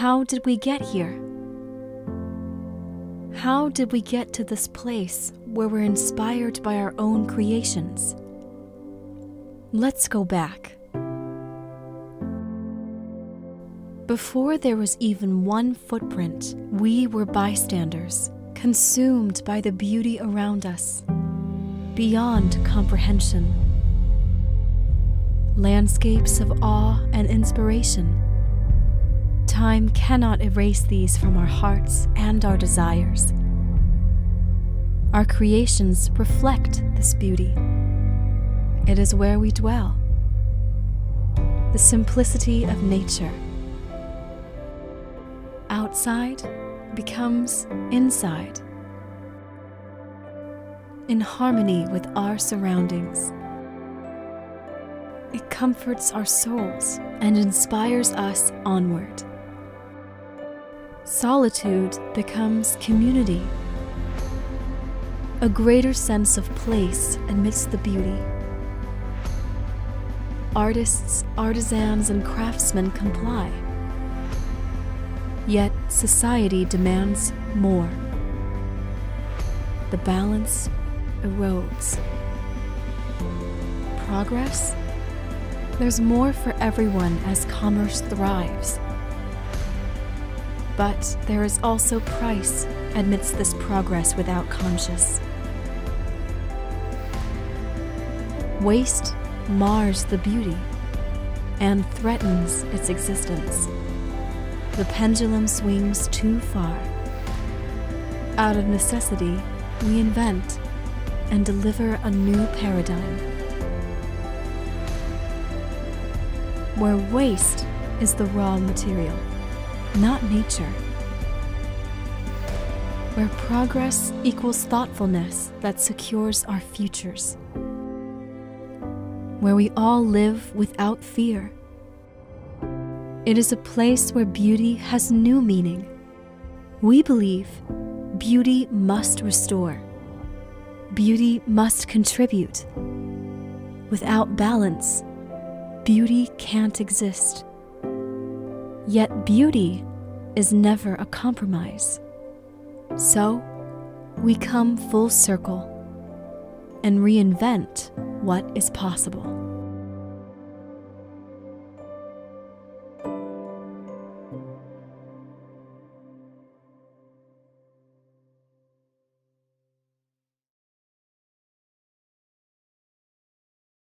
How did we get here? How did we get to this place where we're inspired by our own creations? Let's go back. Before there was even one footprint, we were bystanders, consumed by the beauty around us, beyond comprehension. Landscapes of awe and inspiration. Time cannot erase these from our hearts and our desires. Our creations reflect this beauty. It is where we dwell. The simplicity of nature outside becomes inside, in harmony with our surroundings. It comforts our souls and inspires us onward. Solitude becomes community, a greater sense of place amidst the beauty. Artists, artisans, and craftsmen comply Yet society demands more. The balance erodes. Progress? There's more for everyone as commerce thrives. But there is also price amidst this progress without conscience. Waste mars the beauty and threatens its existence the pendulum swings too far. Out of necessity, we invent and deliver a new paradigm. Where waste is the raw material, not nature. Where progress equals thoughtfulness that secures our futures. Where we all live without fear it is a place where beauty has new meaning. We believe beauty must restore, beauty must contribute. Without balance, beauty can't exist. Yet beauty is never a compromise. So, we come full circle and reinvent what is possible.